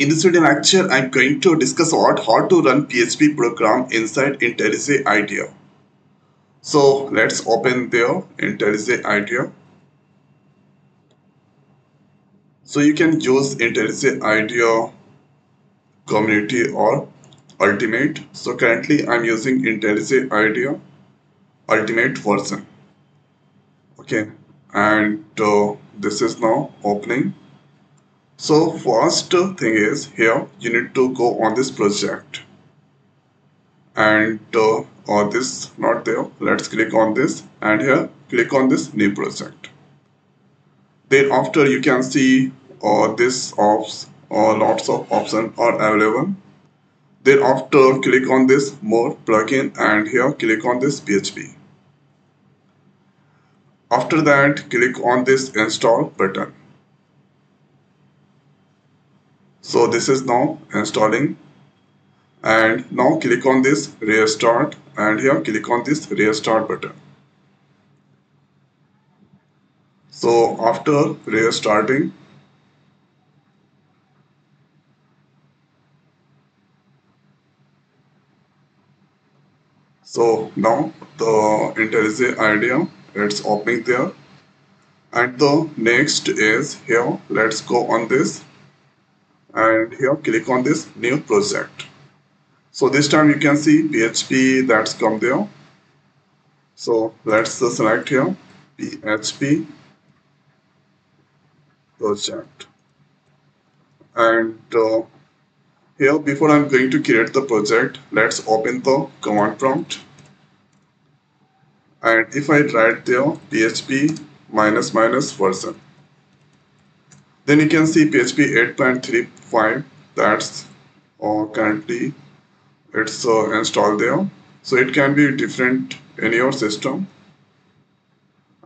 In this video lecture, I'm going to discuss about how to run PHP program inside IntelliJ IDEA. So let's open there IntelliJ IDEA. So you can use IntelliJ IDEA Community or Ultimate. So currently I'm using IntelliJ IDEA Ultimate version. Okay, and uh, this is now opening so first thing is here you need to go on this project. And uh, or this not there. Let's click on this. And here click on this new project. Then after you can see uh, this ops or uh, lots of options are available. Then after click on this more plugin and here click on this php after that click on this install button so this is now installing. And now click on this restart. And here click on this restart button. So after restarting so now the IntelliJ IDEA it's opening there. And the next is here let's go on this and here click on this new project. So this time you can see PHP that's come there. So let's select here PHP project. And uh, here before I'm going to create the project let's open the command prompt. And if I write there PHP minus minus version then you can see PHP 8.35 that's uh, currently it's uh, installed there. So it can be different in your system.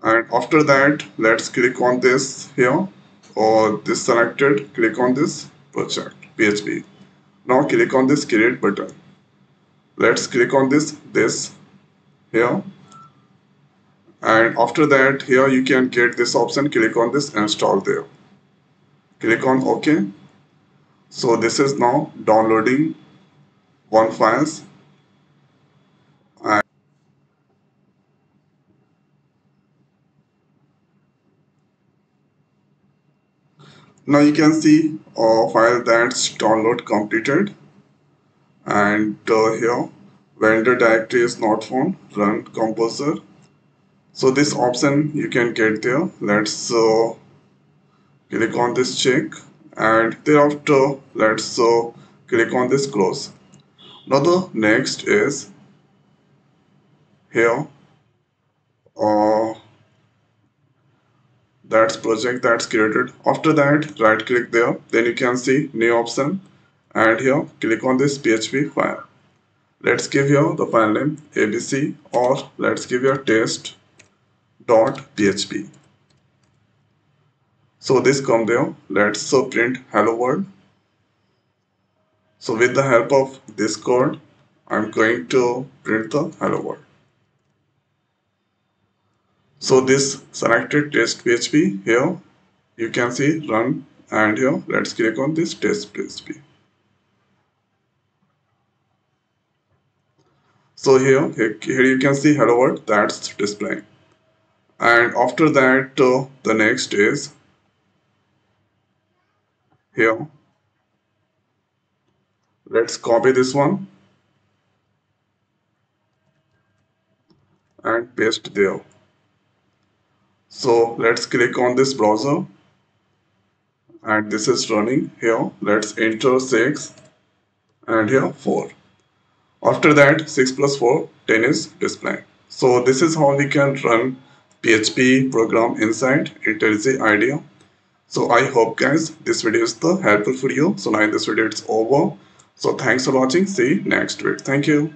And after that let's click on this here or this selected click on this project PHP now click on this create button. Let's click on this this here. And after that here you can get this option click on this install there click on ok so this is now downloading one files. And now you can see a file that's download completed. And uh, here vendor directory is not found. Run composer. So this option you can get there. Let's uh, click on this check and thereafter let's uh, click on this close. Now the next is here. Uh, that's project that's created. After that right click there. Then you can see new option. And here click on this php file. Let's give here the file name abc or let's give here test dot php so this come there let's print hello world. So with the help of this code I'm going to print the hello world. So this selected test PHP here you can see run and here. Let's click on this test PHP so here here you can see hello world that's displaying. And after that uh, the next is here. Let's copy this one. And paste there. So let's click on this browser. And this is running. Here let's enter 6 and here 4 after that 6 plus 4 10 is displaying so this is how we can run PHP program inside. IntelliJ IDEA so i hope guys this video is the helpful for you. So now in this video it's over. So thanks for watching. See you next week. Thank you